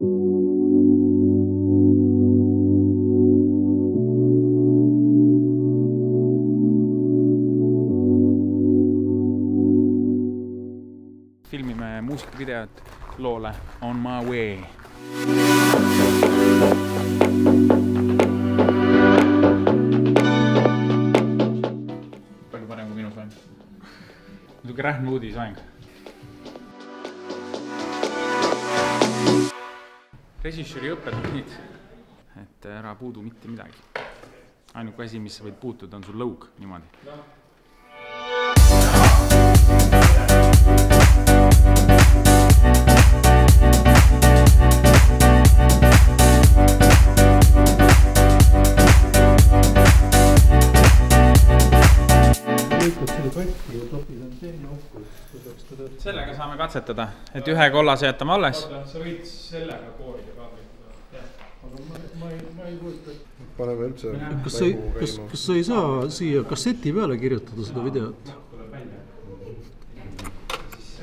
filmime muusikavideot loole On my way. palju parem kui minu soeng. niisugune Rähn Woodi soeng. Režissööri õppetunnid, et ära puudu mitte midagi. ainuke asi, mis sa võid puutuda, on sul lõug niimoodi. lõikad teda. sellega saame katsetada, et ühe kollase jätame alles. sa võid sellega koorida kaablit. aga ma, ma ei, ma ei kujuta ette. paneme üldse kas sa ei, kas, kas sa ei saa siia kasseti peale kirjutada seda videot?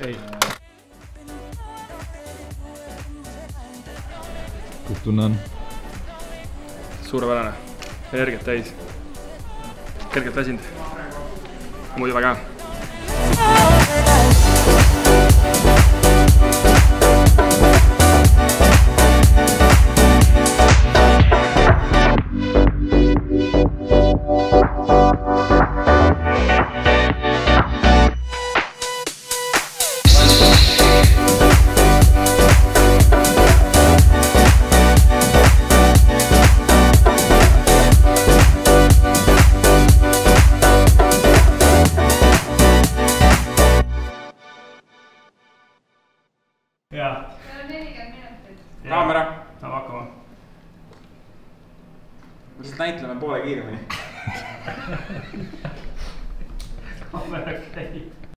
ei, kuidas tunne on? suurepärane, energiat täis. kergelt väsinud. muidu väga hea. Nelikümmend minutit. kaamera, saab hakkama. lihtsalt näitleme poole kiiremini. kaamera käib.